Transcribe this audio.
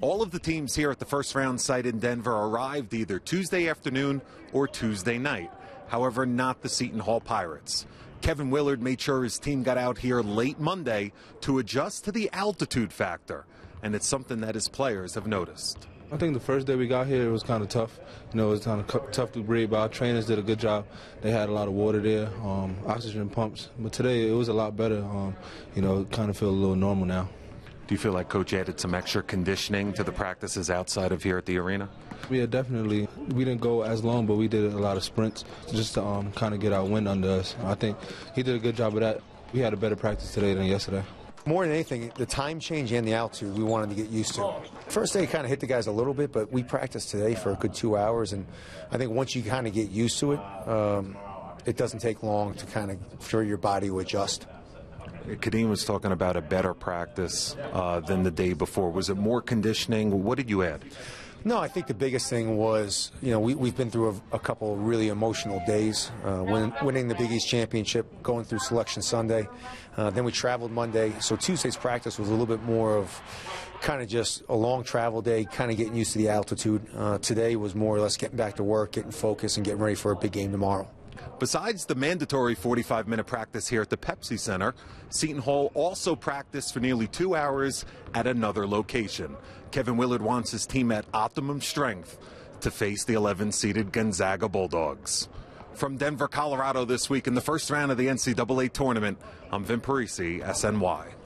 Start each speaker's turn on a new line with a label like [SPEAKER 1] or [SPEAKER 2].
[SPEAKER 1] All of the teams here at the first round site in Denver arrived either Tuesday afternoon or Tuesday night. However, not the Seton Hall Pirates. Kevin Willard made sure his team got out here late Monday to adjust to the altitude factor, and it's something that his players have noticed.
[SPEAKER 2] I think the first day we got here, it was kind of tough. You know, it was kind of tough to breathe, but our trainers did a good job. They had a lot of water there, um, oxygen pumps. But today it was a lot better. Um, you know, kind of feel a little normal now.
[SPEAKER 1] Do you feel like Coach added some extra conditioning to the practices outside of here at the arena?
[SPEAKER 2] Yeah, definitely. We didn't go as long, but we did a lot of sprints just to um, kind of get our wind under us. I think he did a good job of that. We had a better practice today than yesterday.
[SPEAKER 3] More than anything, the time change and the altitude we wanted to get used to. First day kind of hit the guys a little bit, but we practiced today for a good two hours, and I think once you kind of get used to it, um, it doesn't take long to kind of for your body to adjust.
[SPEAKER 1] Khadeen was talking about a better practice uh, than the day before. Was it more conditioning? What did you add?
[SPEAKER 3] No, I think the biggest thing was, you know, we, we've been through a, a couple really emotional days, uh, win, winning the Big East Championship, going through Selection Sunday. Uh, then we traveled Monday. So Tuesday's practice was a little bit more of kind of just a long travel day, kind of getting used to the altitude. Uh, today was more or less getting back to work, getting focused, and getting ready for a big game tomorrow.
[SPEAKER 1] Besides the mandatory 45 minute practice here at the Pepsi Center, Seton Hall also practiced for nearly two hours at another location. Kevin Willard wants his team at optimum strength to face the 11 seeded Gonzaga Bulldogs. From Denver, Colorado this week in the first round of the NCAA tournament, I'm Vin Parise, SNY.